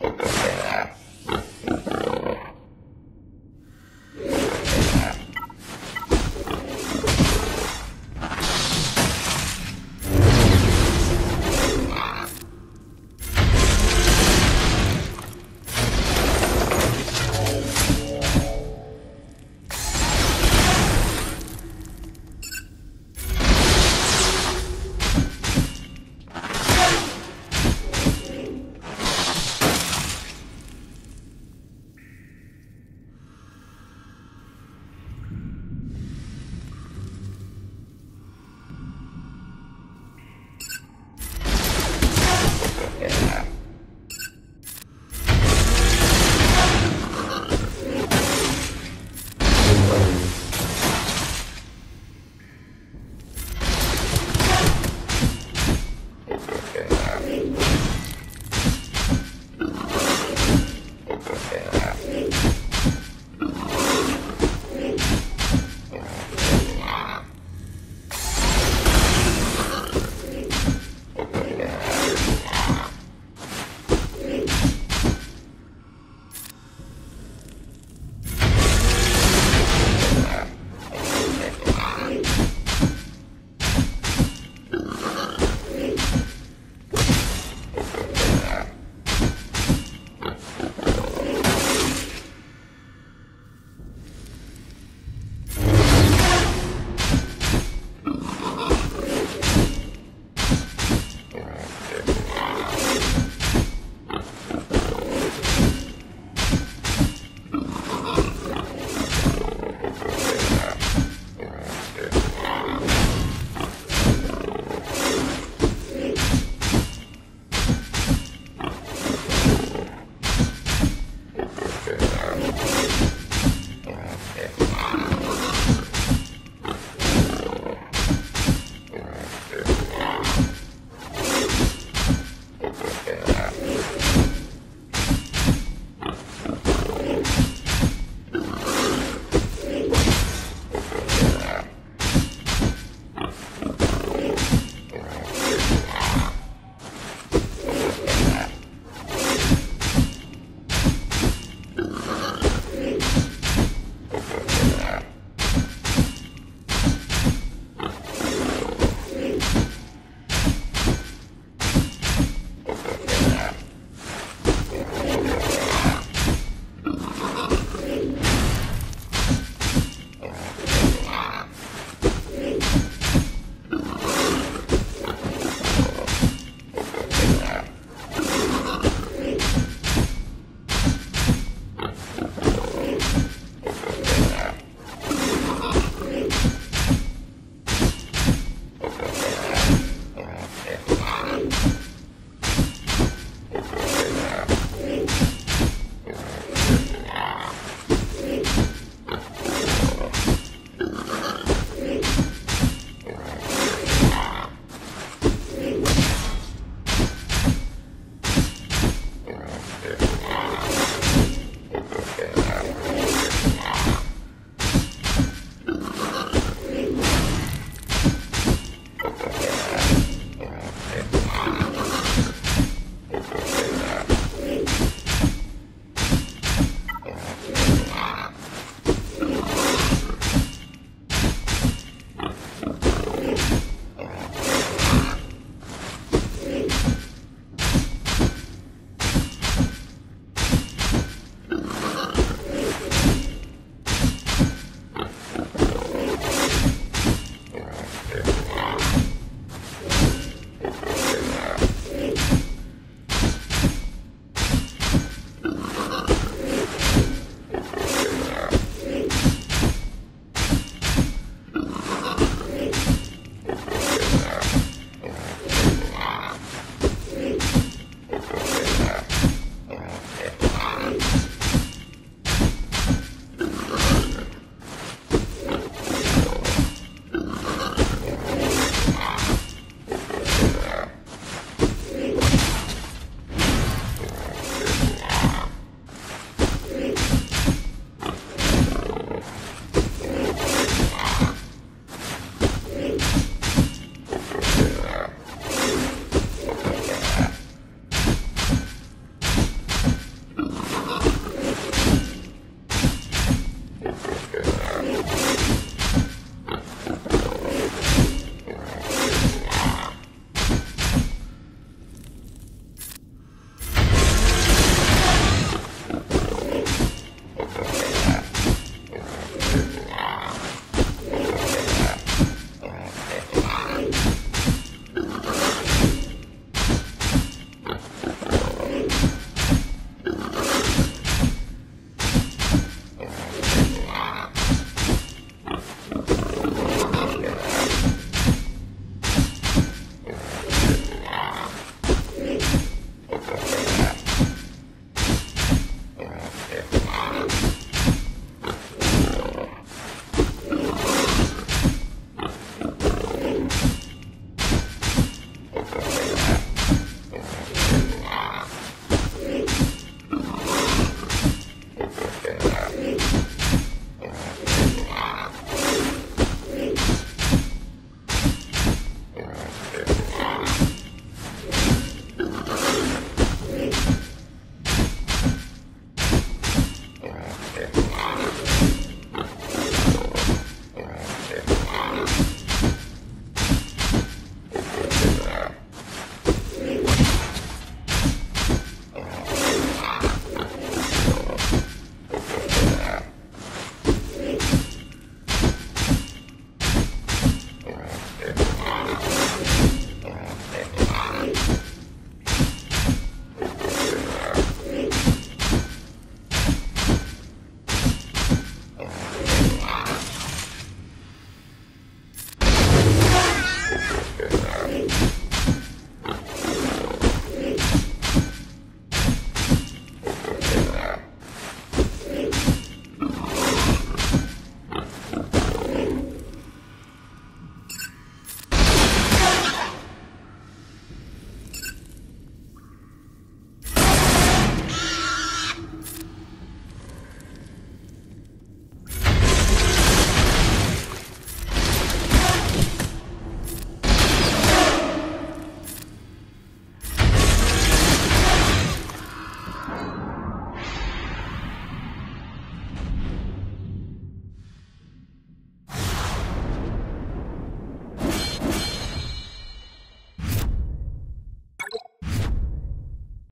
Okay.